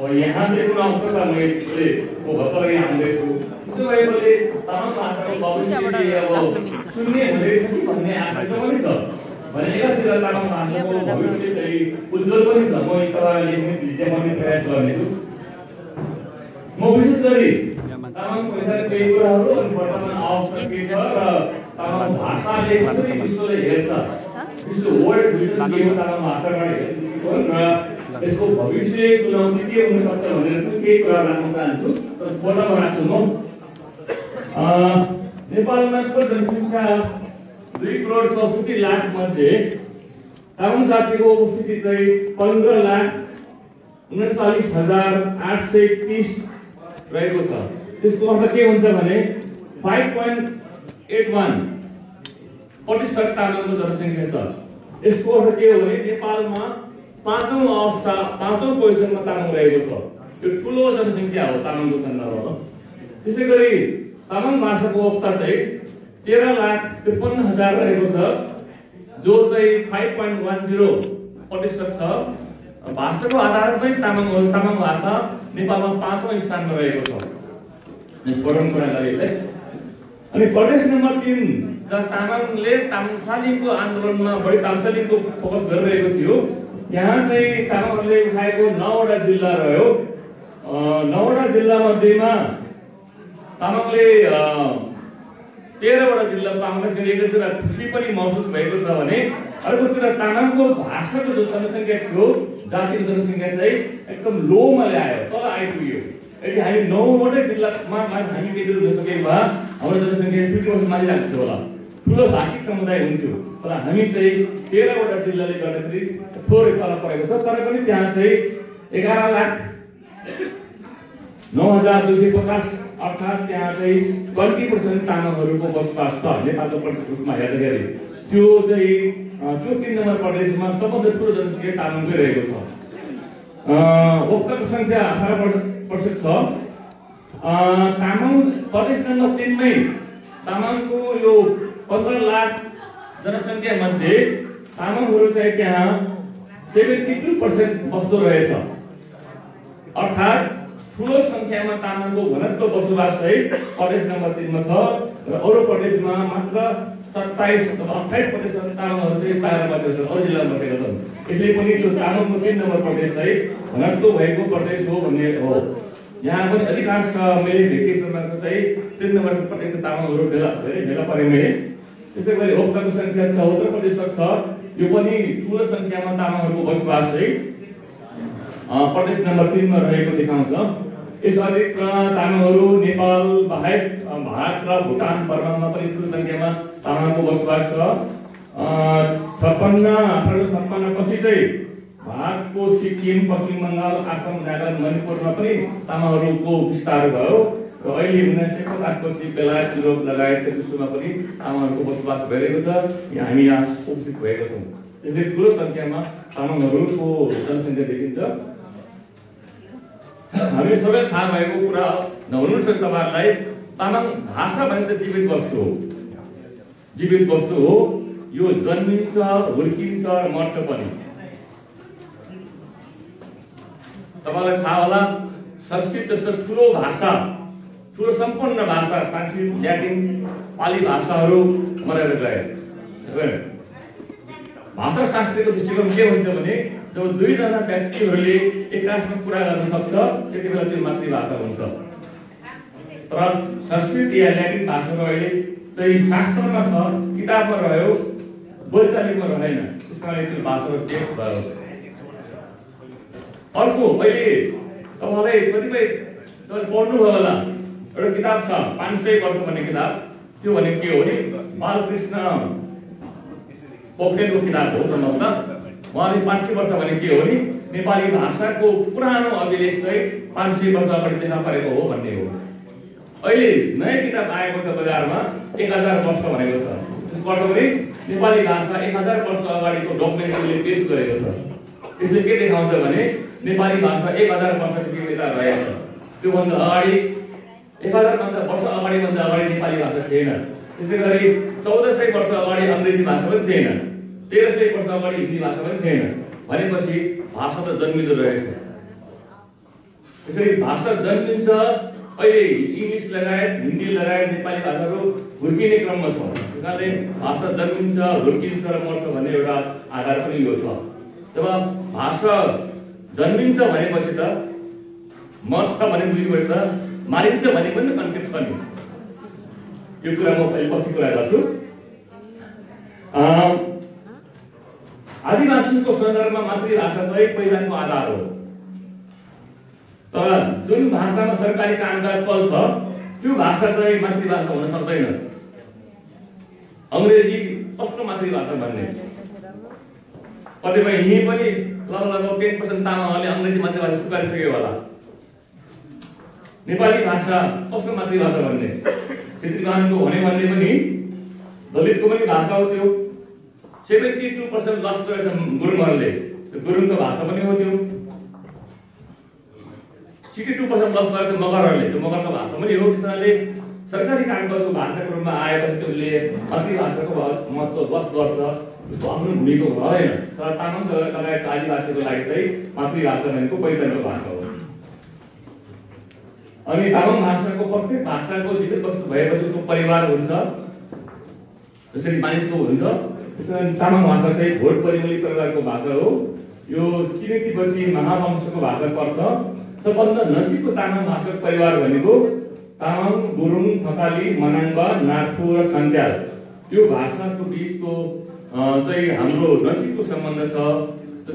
अब यहाँ चाहिँ अवस्था छ मैले म भर्खर यहाँ आउँदैछु त्यसो भए मैले तामाङ भाषाको भविष्य चाहिँ अब शून्य हुँदैछ कि भन्ने आशंका पनि छ। भने एकातिर तामाङ भाषाको भविष्य चाहिँ उज्जवल पनि छ। म तपाईँहरूले देखाउने प्रयास गर्नेछु। म विशेष गरी तामाङ भाषाको केही कुराहरू अनि वर्तमान अवस्था के छ र तामाङ भाषाले कसरी विश्वले हेर्छ। विश्व वर्ल्ड भिजन के हो तामाङ भाषाबाट हेर्ने र यसको भविष्य चुनौती के हुन सक्छ भनेर पनि केही कुरा राख्न चाहन्छु। तर छोटामा राख्छु म। नेपालमा कुल जनसङ्ख्या दुई करोड चौसठी लाख मध्ये तामाङ जातिको उपस्थिति चाहिँ पन्ध्र लाख उनचालिस हजार आठ सय तिस रहेको छ। त्यसको अर्थ के हुन्छ भने फाइभ पोइन्ट एट वान प्रतिशत तामाङको जनसङ्ख्या छ। यसको अर्थ के हो भने नेपालमा पाँचौँ अवस्था पाँचौँ पोजिसनमा तामाङ रहेको छ। यो ठुलो जनसङ्ख्या हो तामाङको सन्दर्भमा। त्यसै गरी तामाङ भाषाको अवस्था चाहिँ तेह्र लाख त्रिपन्न हजार रहेको छ जो चाहिँ फाइभ पोइन्ट वान जिरो प्रतिशत छ। भाषाको आधारमै तामाङ हो तामाङ भाषा नेपालमा पाँचौँ स्थानमा रहेको छ। पढौँ कुरा गरेँ अनि प्रदेश नम्बर तिन जहाँ तामाङले तामसालिङको आन्दोलनमा बढी तामसालिङको फोकस गरिरहेको थियो त्यहाँ चाहिँ तामाङहरूले उठाएको नौवटा जिल्ला रह्यो। नौवटा जिल्ला मध्येमा तामाङले तेह्रवटा जिल्ला पाउँदाखेरि एकतिर खुसी पनि महसुस भएको छ भने अर्कोतिर तामाङको भाषाको जो जनसङ्ख्या थियो जातिको जनसङ्ख्या चाहिँ एकदम लोमा ल्यायो तल आइपुग्यो। यदि हामी नौवटै जिल्लामा हामी केही हुन सकेको भए हाम्रो जनसङ्ख्या माथि जान्थ्यो होला। ठुलो भाषिक समुदाय हुन्थ्यो। तर हामी चाहिँ तेह्रवटा जिल्लाले गर्दाखेरि थोरै तल परेको छ तर पनि त्यहाँ चाहिँ एघार लाख नौ हजार दुई सय पचास अर्थात् त्यहाँ चाहिँ ट्वेन्टी पर्सेन्ट तामाङहरूको बसोबास छ। नेपालको उसमा हेर्दाखेरि त्यो चाहिँ त्यो तिन नम्बर प्रदेशमा सबभन्दा ठुलो जनसङ्ख्या तामाङकै रहेको छ। वक्ताको सङ्ख्या अठार पर्सेन्ट छ। तामाङ प्रदेश नम्बर तिनमै तामाङको यो पन्ध्र लाख जनसङ्ख्या मध्ये तामाङहरू चाहिँ त्यहाँ सेभेन्टी टू पर्सेन्ट बस्दो रहेछ अर्थात् ठुलो सङ्ख्यामा तामाङको घनत्व बसोबास चाहिँ प्रदेश नम्बर तिनमा छ र अरू प्रदेशमा मात्र सत्ताइस अथवा अठाइस प्रतिशत तामाङहरू चाहिँ बाहिर बसेका छन् अरू जिल्लामा बसेका छन् यसले पनि त्यो तामाङको तिन नम्बर प्रदेश चाहिँ घनत्व भएको प्रदेश हो भन्ने हो. यहाँ पनि अधिकांश मैले भेकेसनमा चाहिँ तिन नम्बर प्रदेशको तामाङहरू भेला धेरै भेला परे मैले त्यसै गरी ओक्ताको सङ्ख्या चौहत्तर प्रतिशत छ यो पनि ठुलो सङ्ख्यामा तामाङहरूको बसोबास अ, प्रदेश नम्बर तिनमा रहेको देखाउँछ। यस अतिरिक्त तामाङहरू नेपाल बाहेक भारत र भुटान बर्मामा पनि ठुलो सङ्ख्यामा तामाङको बसोबास छ। छप्पन्न अठार छप्पन्न पछि चाहिँ भारतको सिक्किम पश्चिम बङ्गाल आसाम नागाल्यान्ड मणिपुरमा पनि तामाङहरूको विस्तार भयो। र अहिले उन्नाइस सय पचासपछि बेलायत युरोप लगायतका विश्वमा पनि तामाङहरूको बसोबास भइरहेको छ। यहाँ हामी यहाँ उपस्थित भएका छौँ। त्यसले ठुलो सङ्ख्यामा तामाङहरूको जनसङ्ख्या देखिन्छ। हामी सबै थाहा भएको कुरा नहुनु सक्छ तपाईँहरूलाई तामाङ भाषा भनेको त जीवित वस्तु हो। जीवित वस्तु हो। यो जन्मिन्छ हुर्किन्छ र मर्छ पनि। तपाईँलाई थाहा होला संस्कृत जस्तो ठुलो भाषा ठुलो सम्पन्न भाषा संस्कृत ल्याटिन पाली भाषाहरू मरेर गए। भाषा शास्त्रको दृष्टिकोण के हुन्छ भने जब दुईजना व्यक्तिहरूले एकासँग कुरा गर्न सक्छ त्यति बेला त्यो मातृभाषा हुन्छ। तर संस्कृत या ल्याटिन भाषाको अहिले चाहिँ शास्त्रमा छ किताबमा रह्यो बोलचालीमा रहेन। त्यस कारणले त्यो भाषाको टेक भयो। अर्को अहिले तपाईँलाई कतिपय तपाईँले पढ्नुभयो होला। एउटा किताब छ पाँच सय वर्ष भन्ने किताब। त्यो भनेको के हो भने बालकृष्ण पोखरेलको किताब हो सम्भवतः उहाँले पाँच सय वर्ष भने के हो भने नेपाली भाषाको पुरानो अभिलेख चाहिँ पाँच सय वर्ष अगाडि देखा परेको हो भन्ने हो। अहिले नयाँ किताब आएको छ बजारमा एक हजार वर्ष भनेको छ। अर्थ भने नेपाली भाषा एक हजार वर्ष अगाडिको डकुमेन्टले पेस गरेको छ। यसले के देखाउँछ भने नेपाली भाषा एक हजार वर्षदेखि यता रहेको छ। त्योभन्दा अगाडि भन्दा वर्ष अगाडि भन्दा अगाडि नेपाली भाषा थिएन। त्यसै गरी चौध सय वर्ष अगाडि अङ्ग्रेजी भाषा पनि थिएन। तेह्र सय वर्ष अगाडि हिन्दी भाषा पनि थिएन। भनेपछि भाषा त जन्मिँदो रहेछ। यसरी भाषा जन्मिन्छ अहिले इङ्ग्लिस लगायत हिन्दी लगायत नेपाली भाषाहरू हुर्किने क्रममा छ। त्यस कारणले भाषा जन्मिन्छ हुर्किन्छ र मर्छ भन्ने एउटा आधार पनि यो छ। जब भाषा जन्मिन्छ भनेपछि त मर्छ भने बुझ्यो त मारिन्छ भन्ने पनि कन्सेप्ट छ नि। यो कुरा म पछि कुरा गर्छु। आदिवासीको सन्दर्भमा मातृभाषा चाहिँ पहिचानको आधार हो। तर जुन भाषामा सरकारी कामकाज चल्छ त्यो भाषा चाहिँ मातृभाषा हुन सक्दैन। अङ्ग्रेजी कस्तो मातृभाषा भन्ने? कतिपय यहीँ पनि लगभग टेन पर्सेन्ट तामाङहरूले अङ्ग्रेजी मातृभाषा स्वीकारिसक्यो होला। नेपाली भाषा कस्तो मातृभाषा भन्ने। छेत्री बाहुनको भने भन्ने पनि दलितको पनि भाषा हो त्यो। सेभेन्टी टू पर्सेन्ट लस गरेछ गुरुङहरूले। गुरुङको भाषा पनि हो त्यो। सिक्सटी टू पर्सेन्ट लस गरेछ मगरहरूले त्यो मगरको भाषा पनि हो कारणले सरकारी कामकाजको भाषाको रूपमा आएपछि त्यसले मातृभाषाको महत्त्व लस गर्छ। त्यसको आफ्नो भूमिका भएन। तर तामाङ लगायत आदिवासीको लागि चाहिँ मातृभाषा भनेको पहिचानको भाषा हो। अनि तामाङ भाषाको प्रत्येक भाषाको जीवित वस्तु भएपछि उसको परिवार हुन्छ जसरी मानिसको हुन्छ त्यसरी तामाङ भाषा चाहिँ भोट परिमली परिवारको भाषा हो। यो चिने महावंशको भाषा पर्छ सबभन्दा नजिकको तामाङ भाषाको परिवार भनेको तामाङ गुरुङ थकाली मनाङ्बा नाथु र सन्त्याल यो भाषाको बिचको चाहिँ हाम्रो नजिकको सम्बन्ध छ।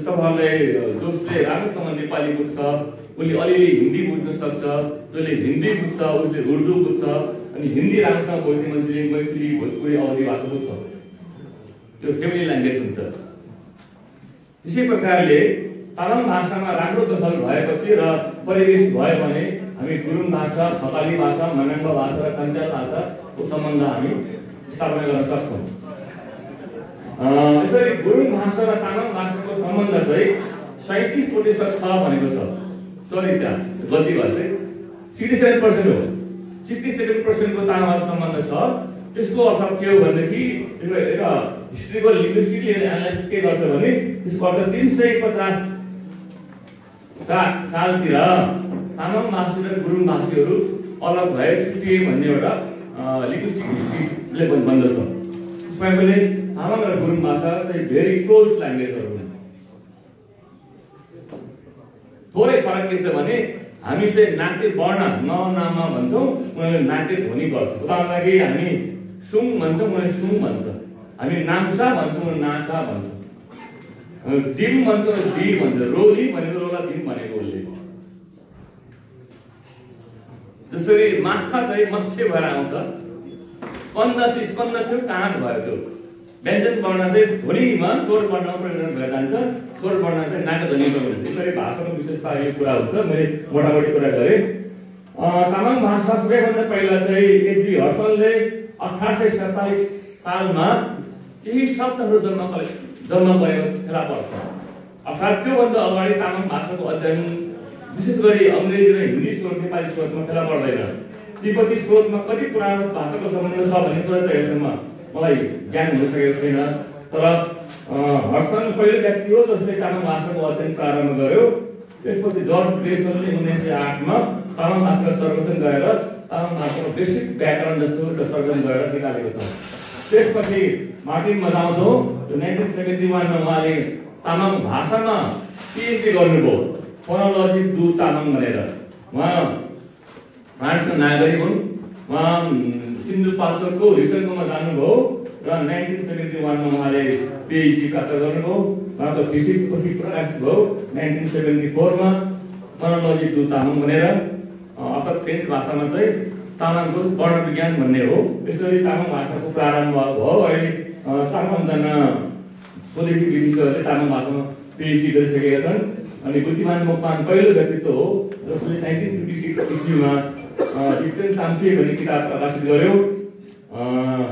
तपाईँहरूलाई जसले राम्रोसँग नेपाली बुझ्छ उसले अलिअलि हिन्दी बुझ्न सक्छ जसले हिन्दी बुझ्छ उसले उर्दू बुझ्छ अनि हिन्दी राम्रोसँग बोल्ने मान्छेले मैथिली भोजपुरी अवधि भाषा बुझ्छ। त्यो फेमिली ल्याङ्ग्वेज हुन्छ। त्यसै प्रकारले तामाङ भाषामा राम्रो दखल भएपछि र परिवेश भयो भने हामी गुरुङ भाषा थकाली भाषा मनाङ्ग भाषा र कन्जाल भाषाको सम्बन्ध हामी स्थापना गर्न सक्छौँ। यसरी गुरुङ भाषा र तामाङ भाषाको सम्बन्ध चाहिँ सैतिस प्रतिशत छ भनेको छ। सरी त्यहाँ गल्ती भयो चाहिँ सिक्सटी सेभेन पर्सेन्ट हो। सिक्सटी सेभेन पर्सेन्टको तामाङ सम्बन्ध छ। त्यसको अर्थ के हो भनेदेखि एउटा हिस्ट्रिकल लिङ्ग्विस्टिकली एनालाइसिस के गर्छ भने त्यसको अर्थ तिन सय पचास सालतिर तामाङ भाषी र गुरुङ भाषीहरू अलग भए छुटिए भन्ने एउटा लिङ्ग्विस्टिक हिस्ट्रीले भन्दछ त्यसमा पनि तामाङ र गुरुङ भाषा चाहिँ भेरी क्लोज ल्याङ्ग्वेजहरू हुन् थोरै फरक के छ भने हामी चाहिँ नाट्य वर्ण न नाममा भन्छौँ उनीहरूले नाट्य ध्वनि गर्छ। उदाहरणको लागि हामी सुङ भन्छौँ उनीहरूले सुङ भन्छ। हामी नाम्सा भन्छौँ नासा भन्छ। डिम भन्छ डी भन्छ। रोली भनेको रोला डिम भनेको उसले। जसरी माछा चाहिँ मत्स्य भएर आउँछ। कन्द चाहिँ स्कन्द थियो कहाँ भयो त्यो? व्यञ्जन वर्ण चाहिँ ध्वनिमा स्वर वर्णमा परिवर्तन भएर जान्छ। स्वर वर्ण चाहिँ ध्वनिको हुन्छ यसरी भाषाको विशेषता यो कुरा हुन्छ। मैले मोटामोटी कुरा गरेँ। तामाङ भाषा सबैभन्दा पहिला चाहिँ एचबी हर्सनले अठार सय सत्तालिस सालमा केही शब्दहरू जन्म गरे- जन्म गरेको फेला पर्छ अर्थात् त्योभन्दा अगाडि तामाङ भाषाको अध्ययन विशेष गरी अङ्ग्रेजी र हिन्दी स्रोत नेपाली स्रोतमा फेला पर्दैन तिब्बती स्रोतमा कति पुरानो भाषाको सम्बन्ध छ भन्ने कुरा चाहिँ अहिलेसम्म मलाई ज्ञान हुन सकेको छैन। तर हर्सन पहिलो व्यक्ति हो जसले तामाङ भाषाको अध्ययन प्रारम्भ गर्यो। त्यसपछि जर्ज ग्रेसनले उन्नाइस सय आठमा तामाङ भाषाको सर्वेक्षण गरेर तामाङ भाषाको बेसिक व्याकरण जस्तो सर्वेक्षण गरेर निकालेको छ। त्यसपछि मार्टिन मजाउँदो नाइन्टिन सेभेन्टी वानमा उहाँले तामाङ भाषामा पिएचडी गर्नुभयो। फोनोलोजी दु तामाङ भनेर। उहाँ फ्रान्सका नागरिक हुन्। उहाँ सिन्धुपाल्चोकको रिसर्चमा जानुभयो र नाइन्टिन सेभेन्टी वानमा उहाँले पिएचडी प्राप्त गर्नुभयो। उहाँको थिसिस पछि प्रकाशित भयो नाइन्टिन सेभेन्टी फोरमा। फोनोलोजी दु तामाङ भनेर। अर्थात् फ्रेन्च भाषामा चाहिँ तामाङको वर्ण विज्ञान भन्ने हो। यसरी तामाङ भाषाको प्रारम्भ भयो। अहिले पाँचजना स्वदेशी विदेशीहरूले तामाङ भाषामा पिएचडी गरिसकेका छन्। अनि बुद्धिमान मोक्तान पहिलो व्यक्तित्व हो जसले नाइन्टिन फिफ्टी सिक्स इस्युमा जितेन ताम्से भन्ने किताब प्रकाशित गर्यो।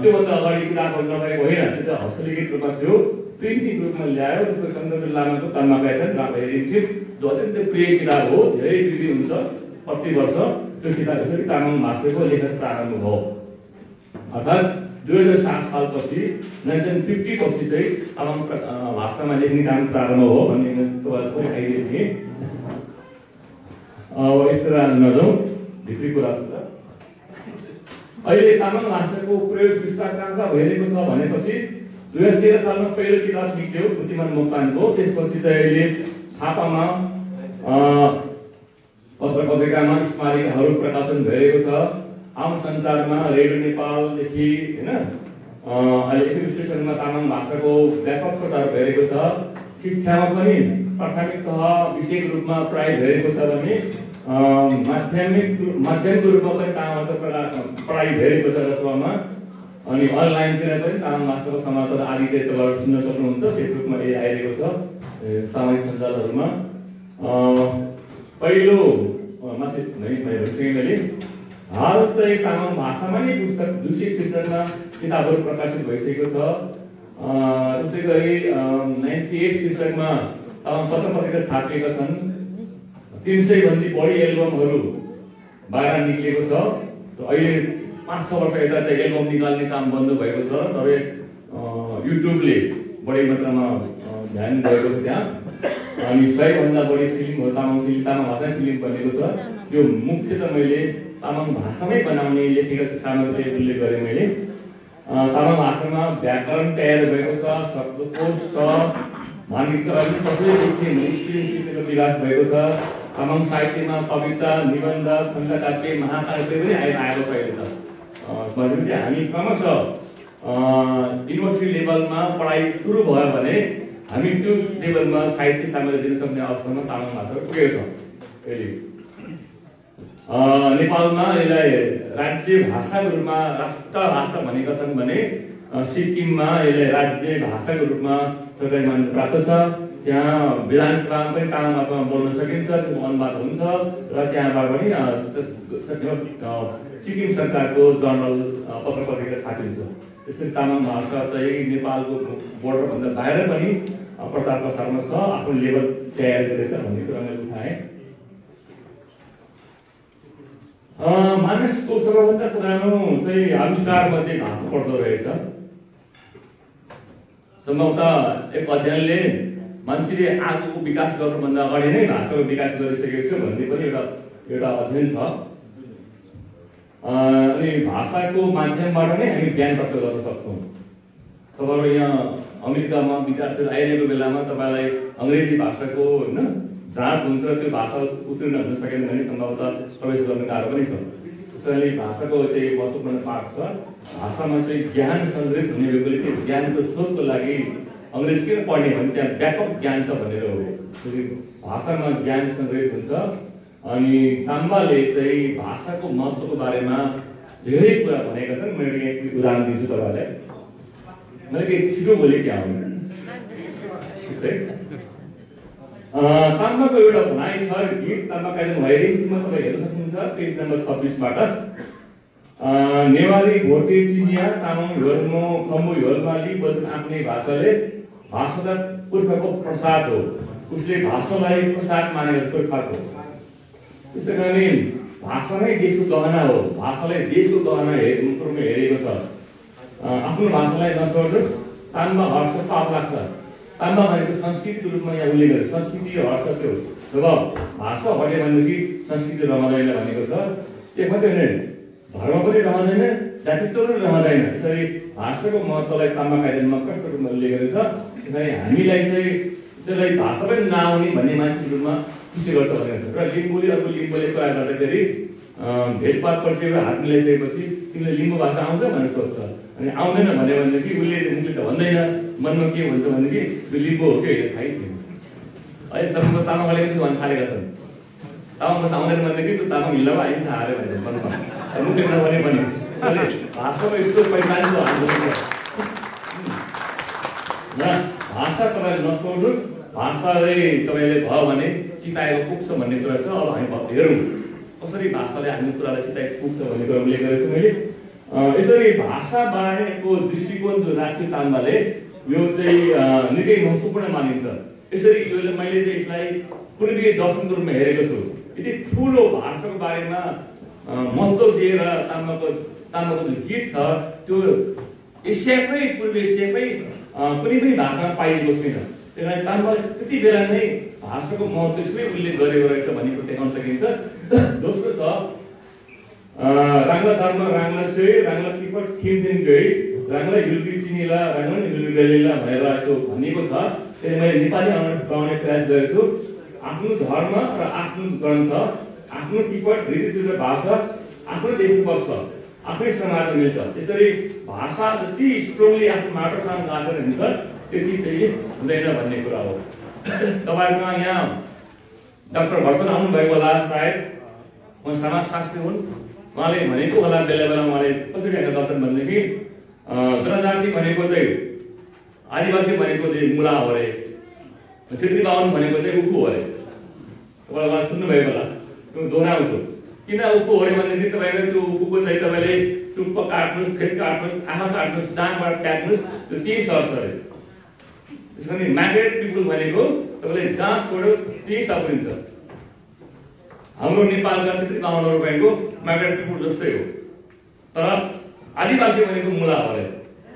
त्योभन्दा अगाडि किताबहरू नभएको होइन त्यो चाहिँ हस्तलिखित रूपमा थियो प्रिन्टिङ रूपमा ल्यायो त्यसको चन्द्र लामाको तन्माकायतन रामायण जो अत्यन्तै प्रिय किताब हो धेरै बिक्री हुन्छ प्रति वर्ष त्यो किताब यसरी तामाङ भाषाको लेखन प्रारम्भ भयो। अर्थात् दुई हजार सात सालपछि नाइन्टिन फिफ्टी पछि चाहिँ तामाङ भाषामा लेख्ने काम प्रारम्भ हो भन्ने तपाईँलाई आइडिया थिएँ अब कुरा नजाउँ भित्री कुरा अहिले तामाङ भाषाको प्रयोग विस्तार कहाँ कहाँ भइरहेको छ भनेपछि दुई हजार तेह्र सालमा पहिलो किताब निक्ल्यो बुद्धिमान मोक्तानको त्यसपछि चाहिँ अहिले छापामा पत्र पत्रिकामा स्मारिकाहरू प्रकाशन भइरहेको छ। आम सञ्चारमा रेडियो नेपालदेखि होइन अहिले एफएम स्टेसनमा तामाङ भाषाको व्यापक प्रचार भइरहेको छ। शिक्षामा पनि प्राथमिक तह विषयको रूपमा प्रयोग भइरहेको छ भने माध्यमिक माध्यमिक रूपमा पनि तामाङ भाषा पढाइ भइरहेको छ रसुवामा अनि अनलाइनतिर पनि तामाङ भाषाको समाचार आदि सुन्न सक्नुहुन्छ। फेसबुकमा ए आइरहेको छ सामाजिक सञ्जालहरूमा। पहिलो माथि भनिसकेँ हाल चाहिँ तामाङ भाषामा नै पुस्तक दुई सय शीर्षकमा किताबहरू प्रकाशित भइसकेको छ। त्यसै गरी नाइन्टी एट शीर्षकमा तामाङ पत्र पत्रिका छापिएका छन्। तिन सय भन्दा बढी एल्बमहरू बाहिर निक्लिएको छ। र अहिले पाँच छ वर्ष यता चाहिँ एल्बम निकाल्ने काम बन्द भएको छ। सबै युट्युबले बढी मात्रामा ध्यान गएको छ त्यहाँ। अनि सयभन्दा बढी फिल्महरू तामाङ फिल्म तामाङ भाषामै फिल्म बनेको छ। यो मुख्यतः मैले तामाङ भाषामै बनाउने लेखेका सामग्री उल्लेख गरेँ मैले। तामाङ भाषामा व्याकरण तयार भएको छ शब्दकोश छ मानिकरण कसरी मुस्लिम विकास भएको छ। तामाङ साहित्यमा कविता निबन्ध खण्डकाव्य महाकाव्य पनि आइ आएको छ अहिले त। भनेपछि हामी क्रमशः युनिभर्सिटी लेभलमा पढाइ सुरु भयो भने हामी त्यो लेभलमा साहित्य सामग्री दिन सक्ने अवस्थामा तामाङ भाषा पुगेको छ। नेपालमा यसलाई राज्य भाषाको रूपमा राष्ट्र भाषा भनेका छन् भने सिक्किममा यसलाई राज्य भाषाको रूपमा सरकारी मान्यता प्राप्त छ। त्यहाँ तामाङ भाषामा बोल्न सकिन्छ त्यो अनुवाद हुन्छ र त्यहाँबाट पनि सिक्किम सरकारको जर्नल पत्र पत्रिका छापिन्छ। त्यसरी तामाङ भाषा चाहिँ नेपालको बोर्डरभन्दा बाहिर पनि प्रचार प्रसारमा छ आफ्नो लेभल तयार गरेछ भन्ने कुरा मैले उठाएँ। मानिसको सबैभन्दा पुरानो चाहिँ आविष्कार मध्ये भाषा पढ्दो रहेछ। सम्भवतः एक अध्ययनले मान्छेले आगोको विकास गर्नुभन्दा अगाडि नै भाषाको विकास गरिसकेको छ भन्ने पनि एउटा एउटा अध्ययन छ। अनि भाषाको माध्यमबाट नै हामी ज्ञान प्राप्त गर्न सक्छौँ। तपाईँहरू यहाँ अमेरिकामा विद्यार्थीहरू आइरहेको बेलामा तपाईँलाई अङ्ग्रेजी भाषाको होइन जाँच हुन्छ त्यो भाषा उत्तीर्ण हुन सकेन भने सम्भवतः प्रवेश गर्न गाह्रो पनि छ। त्यसैले भाषाको चाहिँ महत्त्वपूर्ण पाठ छ। भाषामा चाहिँ ज्ञान सङ्ग्रहित हुने भएकोले ज्ञानको स्रोतको लागि अङ्ग्रेजी किन पढ्ने भने त्यहाँ व्यापक ज्ञान छ भनेर हो। भाषामा ज्ञान सङ्ग्रहित हुन्छ। अनि ताम्बाले चाहिँ भाषाको महत्त्वको बारेमा धेरै कुरा भनेका छन्। मैले यहाँ उदाहरण दिन्छु तपाईँलाई मैले केही छिटो बोलेँ क्या हो? ताम्बाको एउटा भनाइ छ। गीत ताम्बा काइजन भइरहेको तपाईँ हेर्न सक्नुहुन्छ। पेज नम्बर छब्बिसबाट। नेवारी भोटे चिनिया तामाङ हिवर्मो खम्बु हिवर्माली वचन आफ्नै भाषाले भाषा त पुर्खाको प्रसाद हो। उसले भाषालाई प्रसाद मानेको पुर्खाको। त्यसै गरी भाषा नै देशको गहना हो। भाषालाई देशको गहना हेर्नु हेरेको छ। आफ्नो भाषालाई नसोड्नुहोस् ताम्बा हर्ष पाप लाग्छ। ताम्बा भनेको संस्कृतिको रूपमा यहाँ उल्लेख गरेको संस्कृति हर्ष त्यो जब भाषा हट्यो भनेदेखि संस्कृति रहँदैन भनेको छ। एक मात्रै होइन धर्म पनि रहँदैन जातित्व पनि रहँदैन। यसरी भाषाको महत्त्वलाई ताम्बा कायदामा कस्तो रूपमा उल्लेख गरेको छ? त्यसरी हामीलाई चाहिँ त्यसलाई भाषा पनि नआउने भन्ने मान्छेको रूपमा खुसी गर्छ भनेको छ। र लिम्बूले अर्को लिम्बूले कुरा गर्दाखेरि भेदभाव परिसकेपछि हात मिलाइसकेपछि तिमीलाई लिम्बू भाषा आउँछ भनेर सोध्छ। अनि आउँदैन भन्यो भनेदेखि उसले मुखले त भन्दैन मनमा के भन्छ भनेदेखि यो लिम्बू हो क्या थाहै छैन अहिलेसम्म तामाङले पनि भन्न थालेका छन्। तामाङ भाषा आउँदैन भनेदेखि त्यो तामाङ हिल्ला भयो थाहा भनेर मनमा। मुखले नभने पनि भाषाको यस्तो पहिचान छ हाम्रो र भाषा तपाईँले नसोड्नुहोस् भाषाले तपाईँले भयो भने चिताएको पुग्छ भन्ने कुरा छ अब हामी भ- हेरौँ कसरी भाषाले हामी कुरालाई चिताएको पुग्छ भन्ने कुरा उल्लेख गरेको छु मैले। यसरी भाषा बारेको दृष्टिकोण जो राख्यो ताम्बाले यो चाहिँ निकै महत्त्वपूर्ण मानिन्छ। यसरी यो मैले चाहिँ यसलाई पूर्वीय दर्शनको रूपमा हेरेको छु। यति ठुलो भाषाको बारेमा महत्त्व दिएर ताम्बाको ताम्बाको जो गीत छ त्यो एसियाकै पूर्व एसियाकै कुनै पनि भाषामा पाइएको छैन। त्यही कारण ताम्बाले त्यति बेला नै भाषाको महत्त्व उल्लेख गरेको रहेछ भन्ने कुरो देखाउन सकिन्छ। दोस्रो छ राङ्ला धर्म राङ्ला से राङ्ला किपर थिमदिन गई राङ्ला हिल्की चिनिला राङ्ला हिल्की गलिला भनेर त्यो भनिएको छ। त्यसले मैले नेपाली पाउने प्रयास गरेको छु आफ्नो धर्म र आफ्नो ग्रन्थ आफ्नो टिकट रीति र भाषा आफ्नो बस्छ आफ्नै समाज मिल्छ त्यसरी भाषा जति स्ट्रङली आफ्नो माटोसँग गाँसेर हिँड्छ त्यति फेरि हुँदैन भन्ने कुरा हो। तपाईँहरूमा यहाँ डाक्टर भर्सन आउनुभएको होला सायद। उहाँ समाजशास्त्री हुन्। उहाँले भनेको होला बेला बेला उहाँले कसरी हेर्न गर्छन् भनेदेखि जनजाति भनेको चाहिँ आदिवासी भनेको चाहिँ मुला हो अरे। छेत्री बाहुन भनेको चाहिँ उखु हो अरे। तपाईँलाई उहाँ सुन्नुभएको होला। दोहोऱ्याउँछु किन उखु हो भनेदेखि तपाईँको त्यो उखुको चाहिँ तपाईँले टुप्प काट्नुहोस् खेत काट्नुहोस् आँखा काट्नुहोस् जाँबाट काट्नुहोस् त्यो त्यही सर्छ अरे त्यसको नि म्याग्रेट पिपुल भनेको तपाईँले जहाँ छोड्यो त्यही सप्रिन्छ हाम्रो नेपालका छेत्री बाहुनहरू भनेको म्याग्रेट पिपुल जस्तै हो। तर आदिवासी भनेको मुला अरे।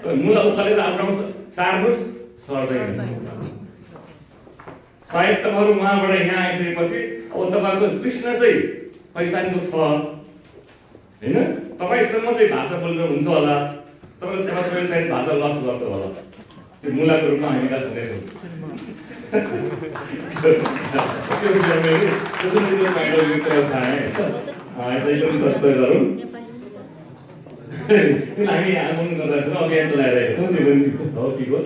तपाईँ मुला उखालेर आफ्नो सार्नुहोस् सर्दैन सायद तपाईँहरू उहाँबाट यहाँ आइसकेपछि अब तपाईँको कृष्ण चाहिँ पहिचानको छ। होइन? तपाईँसँग चाहिँ भाषा बोल्नु हुन्छ होला। तपाईँको छोराछोरीले भाषा लस गर्छ होला। त्यो मुलाको रूपमा हामी आगमन हो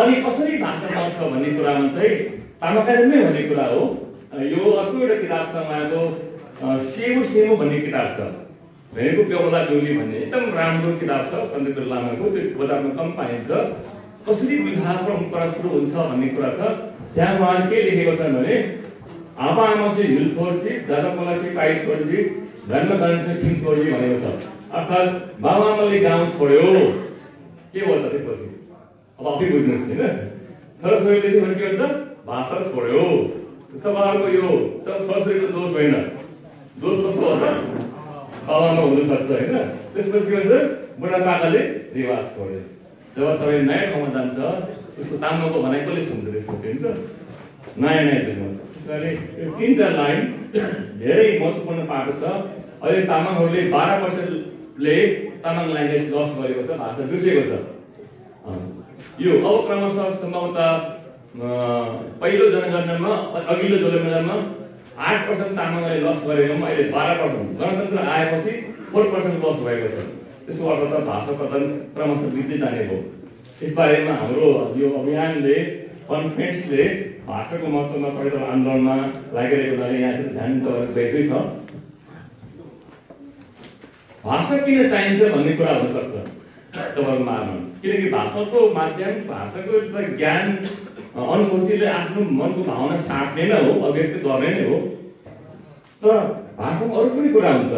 अनि कसरी भाषा बस्छ भन्ने कुरामा चाहिँ तामाकाजमै भन्ने कुरा हो। यो अर्को एउटा किताब छ उहाँको सेमु सेमु भन्ने किताब छ। भनेको बेहुला बेहुली भन्ने एकदम राम्रो किताब छ चन्द्रवीर लामाको त्यो बजारमा कम पाइन्छ। कसरी विवाह परम्परा सुरु हुन्छ भन्ने कुरा छ। त्यहाँ उहाँले के लेखेको छन् भने आमा आमा चाहिँ हिल छोड्छी दादा पला चाहिँ काई छोड्छी धर्म गण चाहिँ ठिक छोड्छी भनेको छ। अर्थात् बाबा आमाले गाउँ छोड्यो। के हो त त्यसपछि? अब आफै बुझ्नुहोस् होइन। छोराछोरीले के भन्छ भाषा छोड्यो। तपाईँहरूको यो छोराछोरीको दोष होइन। दोष कस्तो हो त? बाबामा हुनसक्छ होइन। त्यसपछि के भन्छ बुढापाकाले रिवाज छोड्यो जब तपाईँ नयाँ ठाउँमा जान्छ उसको तामाको भनाइ कसले सुन्छ त्यसपछि होइन त नयाँ नयाँ जीवन त्यसैले यो तिनवटा लाइन धेरै महत्त्वपूर्ण पाएको छ। अहिले तामाङहरूले बाह्र वर्षले तामाङ ल्याङ्ग्वेज लस गरेको छ भाषा बिर्सेको छ। यो अब क्रमशः सम्भवतः पहिलो जनगणनामा अघिल्लो जनगणनामा आठ पर्सेन्ट तामाङले लस गरेको अहिले बाह्र पर्सेन्ट गणतन्त्र आएपछि फोर पर्सेन्ट लस भएको छ। त्यसको अर्थ त भाषा प्रदान क्रमशः वृद्धि जाने हो। यसबारेमा हाम्रो यो अभियानले कन्फरेन्सले भाषाको महत्त्वमा सबै आन्दोलनमा लागिरहेको हुनाले यहाँ ध्यान दिएकै छ। भाषा किन चाहिन्छ भन्ने कुरा हुनसक्छ। तपाईँहरूको मार्नु। किनकि भाषाको माध्यम भाषाको ज्ञान अनुभूतिले आफ्नो मनको भावना साट्ने नै हो अभिव्यक्त गर्ने नै हो। तर भाषामा अरू पनि कुरा हुन्छ।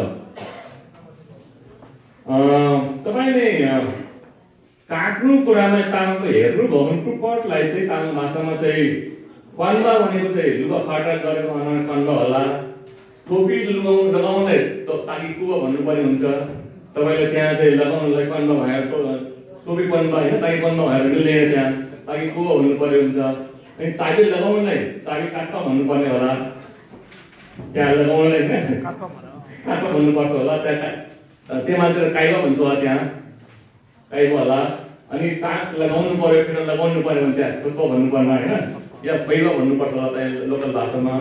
तपाईँले काट्नु कुरामा तामाङको हेर्नुभयो भने टुपटलाई चाहिँ तामाङ भाषामा चाहिँ कन्वा भनेको चाहिँ लुगा फाटा गरेको अनुहार कन्वा होला। टोपी लगाउनु लगाउनलाई ताकि कुवा भन्नुपर्ने हुन्छ। तपाईँले त्यहाँ चाहिँ लगाउनलाई कन्वा भएर टोपी कन्वा होइन ताकि कन्वा भएर मिल्दैन त्यहाँ। ताकि को हुनु पर्यो हुन्छ। अनि ताबी लगाउनलाई ताबी काट्पा भन्नुपर्ने होला। त्यहाँ लगाउनलाई काट्पा भन्नुपर्छ होला त्यहाँ त्यहाँ मात्र काइबा भन्छ होला त्यहाँ। काइबा होला। अनि ताक लगाउनु पर्यो किन लगाउनु पर्यो भने त्यहाँ थुप्पो भन्नुपर्ने होइन? या फैबा भन्नुपर्छ होला त्यहाँ लोकल भाषामा।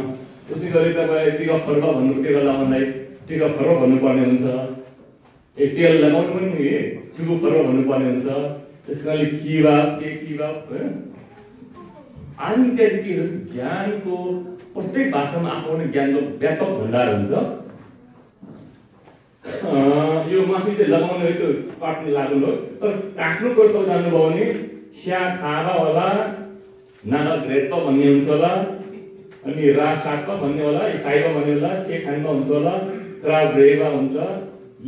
उसै गरी तपाईँ टिका फर्बा भन्नु टिका लगाउनलाई टिका फर्बा भन्नुपर्ने हुन्छ। ए तेल लगाउनु पनि चुबु फर्बा भन्नुपर्ने हुन्छ। त्यसको लागि किवा के किवा होइन आदि इत्यादि ज्ञानको प्रत्येक भाषामा आफ्नो ज्ञानको व्यापक भण्डार हुन्छ। यो माथि चाहिँ लगाउने त्यो काट्ने लाग्नु हो। तर काट्नु कर्तव्य जान्नुभयो भने स्या थाहा होला नागा ग्रेत्प भन्ने हुन्छ होला अनि रा साक्प भन्ने होला साइबा भन्ने होला से खानमा हुन्छ होला क्रा ब्रेबा हुन्छ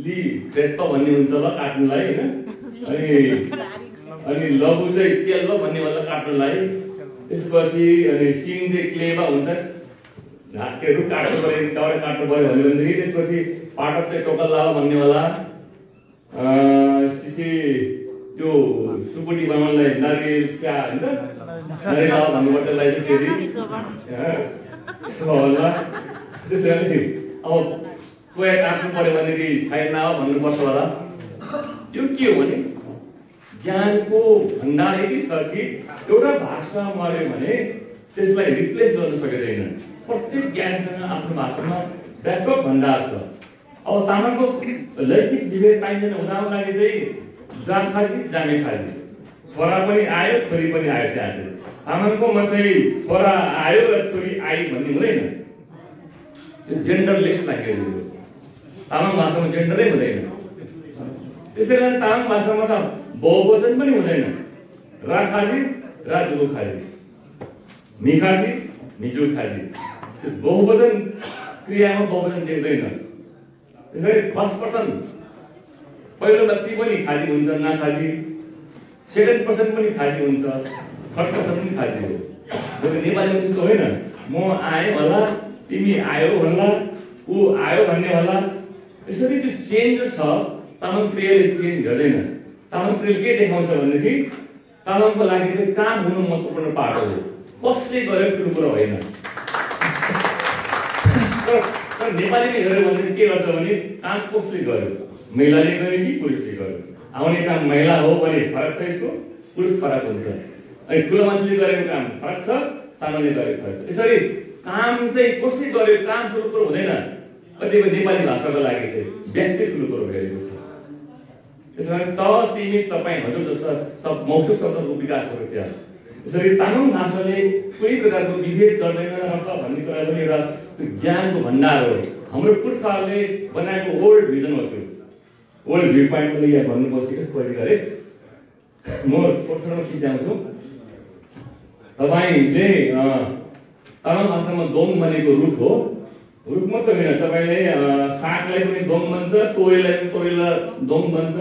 लि ग्रेत्प भन्ने हुन्छ होला काट्नुलाई होइन? अनि अनि लघु चाहिँ तेल भन्ने होला काट्नुलाई त्यसपछि अनि सिङ चाहिँ क्लेबा हुन्छ। ढाकेहरू काट्नु पऱ्यो टाउरे काट्नु पऱ्यो भनेदेखि त्यसपछि पाटक चाहिँ टोकल लावा भन्ने होला त्यसपछि त्यो सुकुटी बनाउनलाई नारियल स्या होइन? नरेगा भन्नुपर्दालाई चाहिँ फेरि। होला। त्यसो भने अब सोया काट्नु पऱ्यो भनेदेखि नआऊ भन्नुपर्छ होला। यो के हो भने ज्ञानको भण्डार कि एउटा भाषा मऱ्यो भने त्यसलाई रिप्लेस गर्न सकिँदैन। प्रत्येक ज्ञानसँग आफ्नो भाषामा व्यापक भण्डार छ। अब तामाङको लैङ्गिक विभेद पाइँदैन हुँदाको लागि चाहिँ जाम खाजी जामे खाजी छोरा पनि आयो छोरी पनि आयो त्यहाँ चाहिँ। तामाङकोमा चाहिँ छोरा आयो र छोरी आई भन्ने हुँदैन। त्यो जेन्डरलेस लाग्यो। तामाङ भाषामा जेन्डरै हुँदैन। त्यसै कारण तामाङ भाषामा त बहुवचन पनि हुँदैन। राखाजी राजुको खाजी मिखाजी मिजु खाजी। बहुवचन क्रियामा बहुवचन देख्दैन त्यसरी फर्स्ट पर्सन। पहिलो व्यक्ति पनि खाजी हुन्छ नखाजी सेकेन्ड पर्सन पनि खाजी हुन्छ थर्ड पर्सन पनि खाजी हो। जब नेपालीमा त्यस्तो होइन। म आएँ होला तिमी आयो होला ऊ आयो भन्ने होला। यसरी त्यो चेन्ज छ। तामाङ क्रियाले चेन्ज गर्दैन तामाङ क्रियाले के देखाउँछ भनेदेखि तामाङको लागि चाहिँ काम हुनु महत्त्वपूर्ण पाटो हो। कसले गर्यो ठुलो कुरो होइन। तर नेपालीले हेऱ्यो भने के गर्छ भने काम कसले गर्यो? महिलाले गर्यो कि पुरुषले गर्यो? आउने काम महिला हो भने फरक छ यसको? पुरुष फरक हुन्छ। अनि ठुलो मान्छेले गरेको काम फरक छ सानोले गरेको फरक छ। यसरी काम चाहिँ कसले गर्यो? काम ठुलो कुरो हुँदैन। कतिपय नेपाली भाषाको लागि चाहिँ व्यक्ति ठुलो कुरो भइरहेको छ। त्यसो त तिमी तपाईँ हजुर जस्ता सब मौसम शब्दको विकासहरू त्यहाँ यसरी तामाङ भाषाले कुनै प्रकारको विभेद गर्दैन रहेछ भन्ने कुरा पनि एउटा त्यो ज्ञानको भण्डार हो। हाम्रो पुर्खाहरूले बनाएको ओल्ड भिजन हो त्यो। ओल्ड भ्यू पोइन्ट पनि यहाँ भन्नुपर्छ कि खोजी गरेँ म प्रश्नमा सिद्ध्याउँछु। तपाईँले तामाङ भाषामा दोङ भनेको रुख हो। रुख मात्रै होइन तपाईँले सागलाई पनि दोङ भन्छ तोरीलाई पनि तोरीलाई दोङ भन्छ